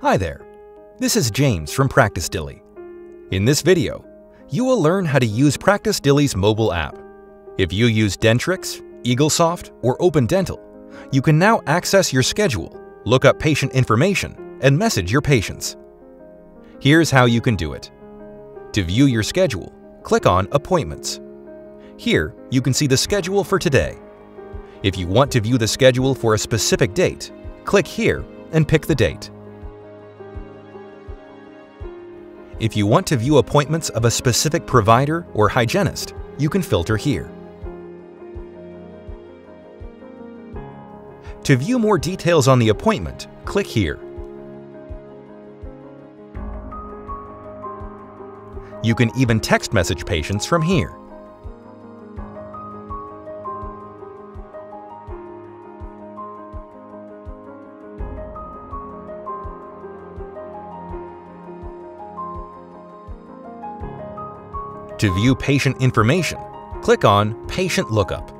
Hi there, this is James from Practice Dilly. In this video, you will learn how to use Practice Dilly's mobile app. If you use Dentrix, Eaglesoft, or Open Dental, you can now access your schedule, look up patient information, and message your patients. Here's how you can do it. To view your schedule, click on Appointments. Here, you can see the schedule for today. If you want to view the schedule for a specific date, click here and pick the date. If you want to view appointments of a specific provider or hygienist, you can filter here. To view more details on the appointment, click here. You can even text message patients from here. To view patient information, click on Patient Lookup.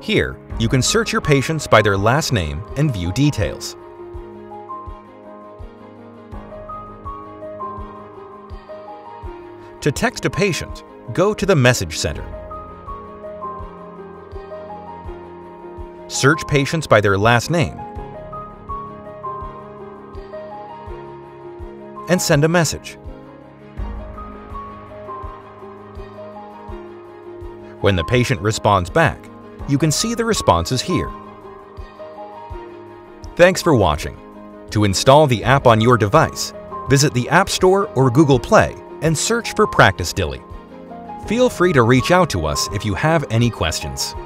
Here, you can search your patients by their last name and view details. To text a patient, go to the Message Center. Search patients by their last name and send a message. When the patient responds back, you can see the responses here. Thanks for watching. To install the app on your device, visit the App Store or Google Play and search for Practice Dilly. Feel free to reach out to us if you have any questions.